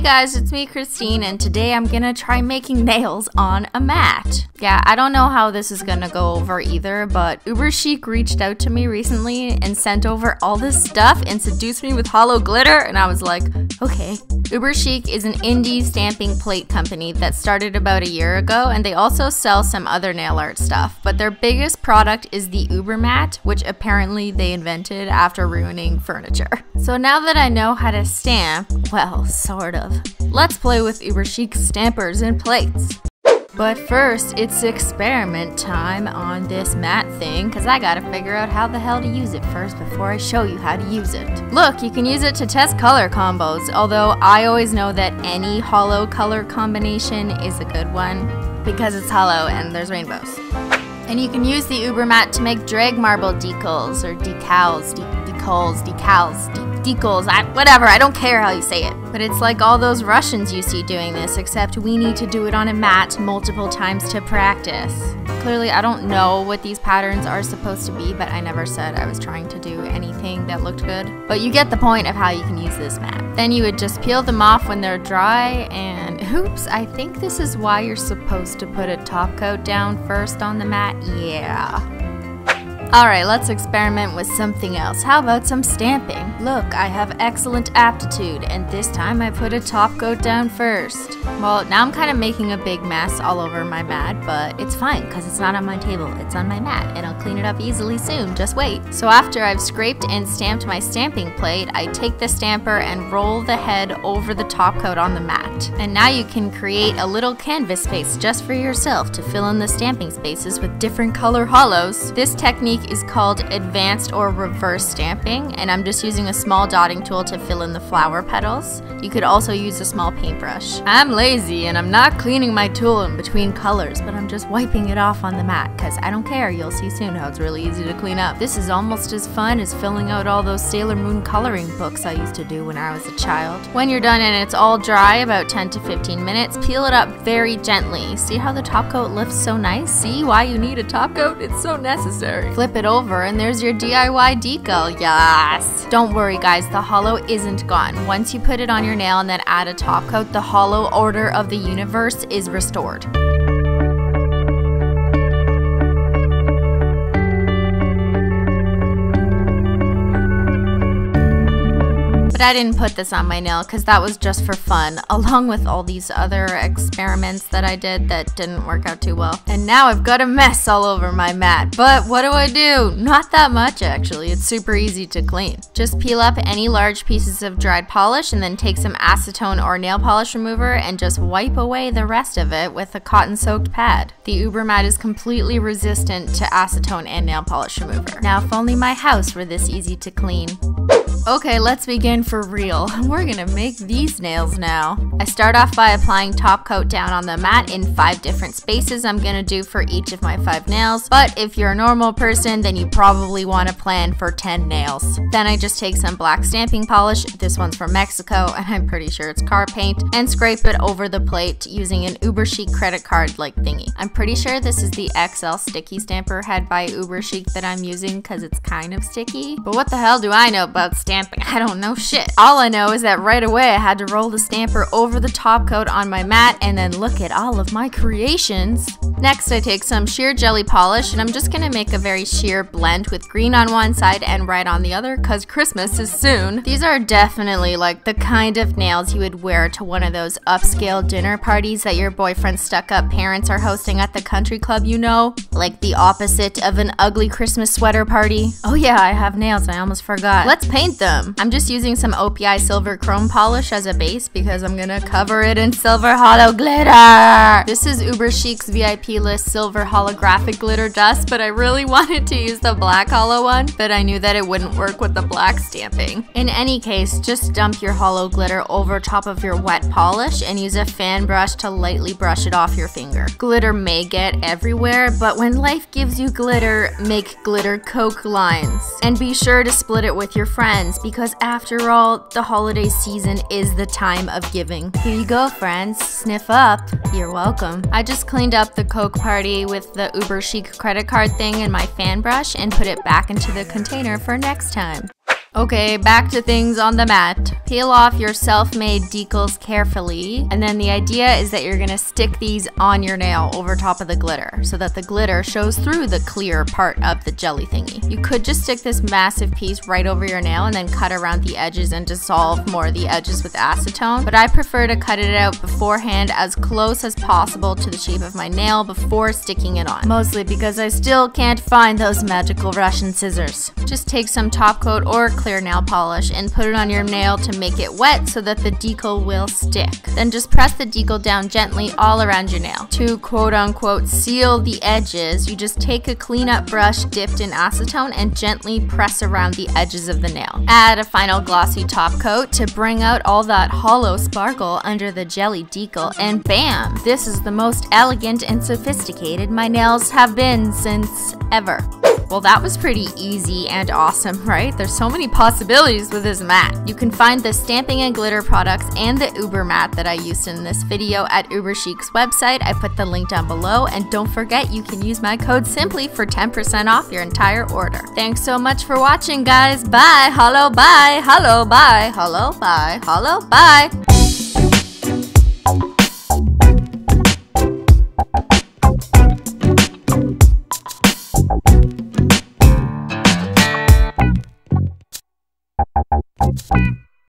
Hey guys, it's me Christine and today I'm gonna try making nails on a mat. Yeah, I don't know how this is gonna go over either, but Uber Chic reached out to me recently and sent over all this stuff and seduced me with holo glitter and I was like, okay. Uber Chic is an indie stamping plate company that started about a year ago and they also sell some other nail art stuff, but their biggest product is the Uber mat, which apparently they invented after ruining furniture. So now that I know how to stamp, well, sort of. Let's play with Uber Chic stampers and plates. But first, it's experiment time on this mat thing, because I gotta figure out how the hell to use it first before I show you how to use it. Look, you can use it to test color combos, although I always know that any holo color combination is a good one, because it's holo and there's rainbows. And you can use the Uber mat to make drag marble decals, or decals, de decals, decals, de decals, I, whatever, I don't care how you say it. But it's like all those Russians you see doing this, except we need to do it on a mat multiple times to practice. Clearly, I don't know what these patterns are supposed to be, but I never said I was trying to do anything that looked good. But you get the point of how you can use this mat. Then you would just peel them off when they're dry, and oops, I think this is why you're supposed to put a top coat down first on the mat. Yeah. Alright, let's experiment with something else. How about some stamping? Look, I have excellent aptitude, and this time I put a top coat down first. Well, now I'm kind of making a big mess all over my mat, but it's fine because it's not on my table, it's on my mat, and I'll clean it up easily soon, just wait. So after I've scraped and stamped my stamping plate, I take the stamper and roll the head over the top coat on the mat. And now you can create a little canvas space just for yourself to fill in the stamping spaces with different color holos. This technique is called advanced or reverse stamping, and I'm just using a small dotting tool to fill in the flower petals. You could also use a small paintbrush. I'm lazy and I'm not cleaning my tool in between colors, but I'm just wiping it off on the mat, because I don't care, you'll see soon how it's really easy to clean up. This is almost as fun as filling out all those Sailor Moon coloring books I used to do when I was a child. When you're done and it's all dry, about 10 to 15 minutes, peel it up very gently. See how the top coat lifts so nice? See why you need a top coat? It's so necessary. Flip flip it over and there's your DIY decal, yes! Don't worry guys, the holo isn't gone. Once you put it on your nail and then add a top coat, the holo order of the universe is restored. But I didn't put this on my nail because that was just for fun, along with all these other experiments that I did that didn't work out too well. And now I've got a mess all over my mat. But what do I do? Not that much actually, it's super easy to clean. Just peel up any large pieces of dried polish and then take some acetone or nail polish remover and just wipe away the rest of it with a cotton soaked pad. The Uber mat is completely resistant to acetone and nail polish remover. Now if only my house were this easy to clean. Okay, let's begin for real. We're gonna make these nails now. I start off by applying top coat down on the mat in five different spaces I'm gonna do for each of my five nails, but if you're a normal person, then you probably wanna plan for 10 nails. Then I just take some black stamping polish, this one's from Mexico, and I'm pretty sure it's car paint, and scrape it over the plate using an Uber Chic credit card like thingy. I'm pretty sure this is the XL sticky stamper head by Uber Chic that I'm using because it's kind of sticky. But what the hell do I know about? I don't know shit. All I know is that right away I had to roll the stamper over the top coat on my mat and then look at all of my creations. Next I take some sheer jelly polish and I'm just gonna make a very sheer blend with green on one side and red on the other cause Christmas is soon. These are definitely like the kind of nails you would wear to one of those upscale dinner parties that your boyfriend's stuck up parents are hosting at the country club you know? Like the opposite of an ugly Christmas sweater party. Oh yeah, I have nails, I almost forgot. Let's paint them. I'm just using some OPI silver chrome polish as a base because I'm gonna cover it in silver holo glitter. This is Uber Chic's VIP list silver holographic glitter dust, but I really wanted to use the black holo one, but I knew that it wouldn't work with the black stamping. In any case, just dump your holo glitter over top of your wet polish and use a fan brush to lightly brush it off your finger. Glitter may get everywhere, but when life gives you glitter, make glitter coke lines. And be sure to split it with your friends because because after all, the holiday season is the time of giving. Here you go, friends. Sniff up. You're welcome. I just cleaned up the Coke party with the Uber Chic credit card thing and my fan brush and put it back into the container for next time. Okay, back to things on the mat. Peel off your self-made decals carefully, and then the idea is that you're gonna stick these on your nail over top of the glitter, so that the glitter shows through the clear part of the jelly thingy. You could just stick this massive piece right over your nail and then cut around the edges and dissolve more of the edges with acetone, but I prefer to cut it out beforehand as close as possible to the shape of my nail before sticking it on. Mostly because I still can't find those magical Russian scissors. Just take some top coat or clear nail polish and put it on your nail to make it wet so that the decal will stick. Then just press the decal down gently all around your nail. To quote unquote seal the edges, you just take a cleanup brush dipped in acetone and gently press around the edges of the nail. Add a final glossy top coat to bring out all that holo sparkle under the jelly decal and bam! This is the most elegant and sophisticated my nails have been since ever. Well, that was pretty easy and awesome, right? There's so many possibilities with this mat. You can find the stamping and glitter products and the Uber mat that I used in this video at Uber Chic's website. I put the link down below, and don't forget you can use my code SIMPLY for 10% off your entire order. Thanks so much for watching, guys. Bye. Hello, bye. Hello, bye. Hello, bye. Hello, bye.